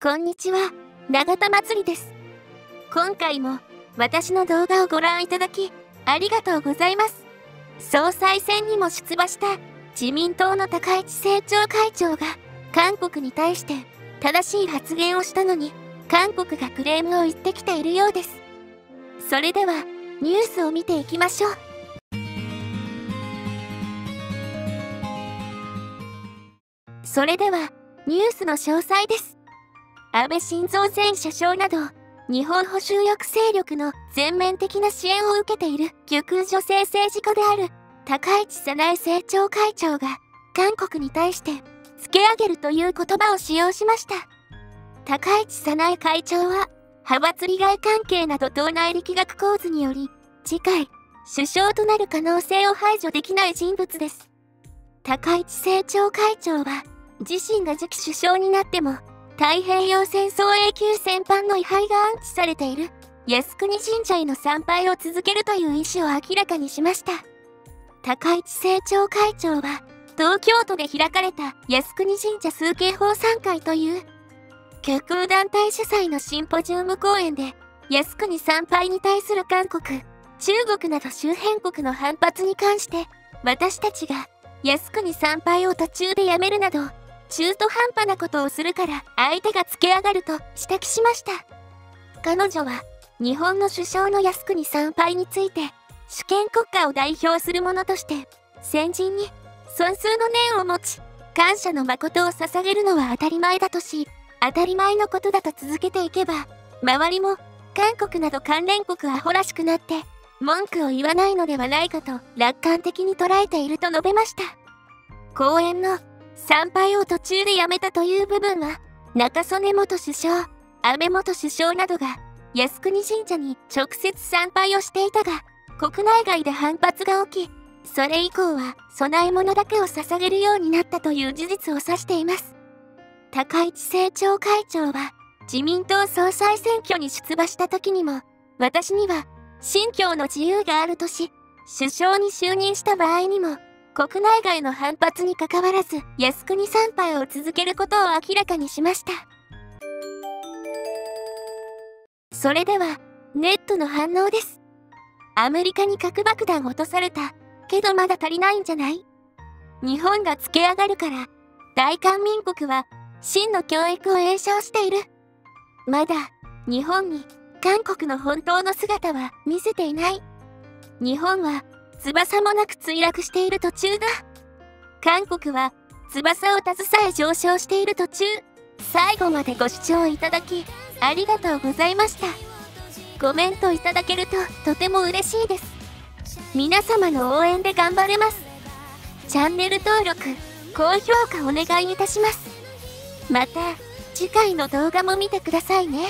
こんにちは、永田祭りです。今回も私の動画をご覧いただき、ありがとうございます。総裁選にも出馬した自民党の高市政調会長が韓国に対して正しい発言をしたのに、韓国がクレームを言ってきているようです。それでは、ニュースを見ていきましょう。それでは、ニュースの詳細です。安倍晋三前首相など、日本保守抑制力の全面的な支援を受けている極右女性政治家である高市早苗政調会長が韓国に対して突き上げるという言葉を使用しました。高市早苗会長は派閥利害関係など党内力学構図により次回首相となる可能性を排除できない人物です。高市政調会長は自身が次期首相になっても太平洋戦争永久戦犯の位牌が安置されている。靖国神社への参拝を続けるという意思を明らかにしました。高市政調会長は東京都で開かれた靖国神社数形法参会という極右団体主催のシンポジウム公演で靖国参拝に対する韓国中国など周辺国の反発に関して私たちが靖国参拝を途中でやめるなど中途半端なことをするから相手がつけ上がると指摘しました。彼女は日本の首相の靖国参拝について主権国家を代表する者として先人に尊崇の念を持ち感謝の誠を捧げるのは当たり前だとし当たり前のことだと続けていけば周りも韓国など関連国アホらしくなって文句を言わないのではないかと楽観的に捉えていると述べました。講演の参拝を途中でやめたという部分は中曽根元首相安倍元首相などが靖国神社に直接参拝をしていたが国内外で反発が起きそれ以降は供え物だけを捧げるようになったという事実を指しています。高市政調会長は自民党総裁選挙に出馬した時にも私には信教の自由があるとし首相に就任した場合にも国内外の反発にかかわらず靖国参拝を続けることを明らかにしました。それではネットの反応です。アメリカに核爆弾落とされたけどまだ足りないんじゃない？日本がつけ上がるから大韓民国は真の教育を栄唱している。まだ日本に韓国の本当の姿は見せていない。日本は翼もなく墜落している途中だ。韓国は翼を携え上昇している途中。最後までご視聴いただきありがとうございました。コメントいただけるととても嬉しいです。皆様の応援で頑張れます。チャンネル登録高評価お願いいたします。また次回の動画も見てくださいね。